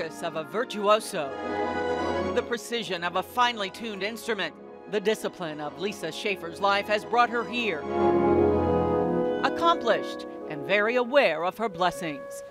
of a virtuoso, the precision of a finely tuned instrument. The discipline of Lisa Schaeffer's life has brought her here. Accomplished and very aware of her blessings.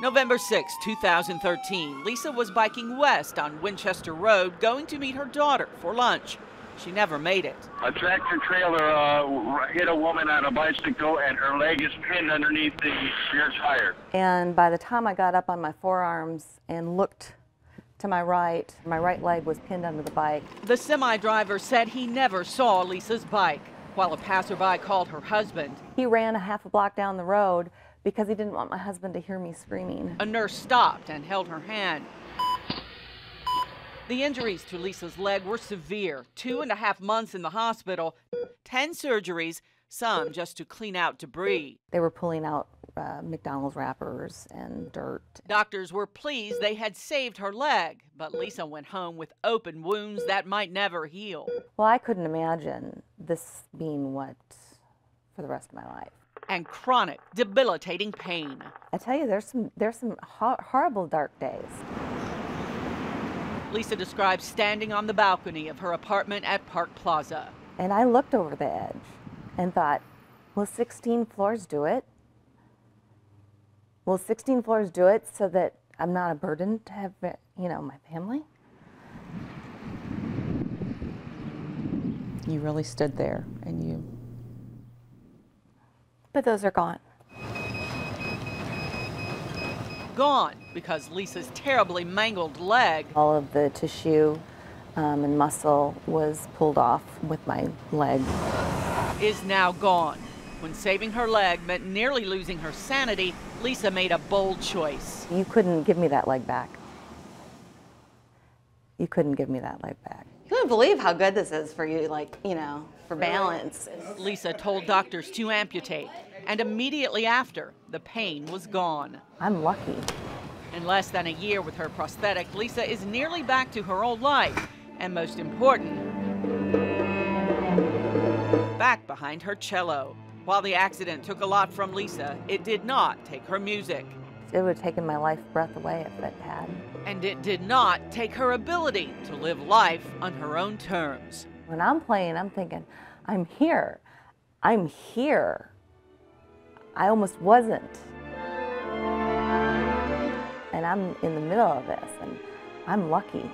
November 6, 2013, Lisa was biking west on Winchester Road going to meet her daughter for lunch. She never made it. A tractor trailer uh, hit a woman on a bicycle and her leg is pinned underneath the rear tire. And by the time I got up on my forearms and looked to my right, my right leg was pinned under the bike. The semi driver said he never saw Lisa's bike, while a passerby called her husband. He ran a half a block down the road because he didn't want my husband to hear me screaming. A nurse stopped and held her hand. The injuries to Lisa's leg were severe two and a half months in the hospital, 10 surgeries, some just to clean out debris. They were pulling out uh, McDonald's wrappers and dirt. Doctors were pleased they had saved her leg, but Lisa went home with open wounds that might never heal. Well, I couldn't imagine this being what for the rest of my life. And chronic, debilitating pain. I tell you, there's some there's some ho horrible dark days. Lisa describes standing on the balcony of her apartment at Park Plaza. And I looked over the edge and thought, will 16 floors do it? Will 16 floors do it so that I'm not a burden to have, you know, my family? You really stood there and you. But those are gone. Gone because Lisa's terribly mangled leg. All of the tissue um, and muscle was pulled off with my leg. Is now gone. When saving her leg meant nearly losing her sanity, Lisa made a bold choice. You couldn't give me that leg back. You couldn't give me that leg back. You wouldn't believe how good this is for you, like, you know, for balance. Lisa told doctors to amputate, and immediately after, the pain was gone. I'm lucky. In less than a year with her prosthetic, Lisa is nearly back to her old life, and most important, back behind her cello. While the accident took a lot from Lisa, it did not take her music. It would have taken my life breath away if it had. And it did not take her ability to live life on her own terms. When I'm playing, I'm thinking, I'm here. I'm here. I almost wasn't. And I'm in the middle of this, and I'm lucky.